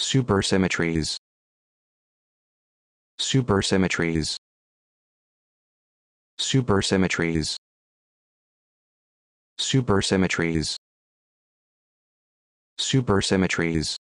Supersymmetries. Supersymmetries. Supersymmetries. Supersymmetries. Supersymmetries.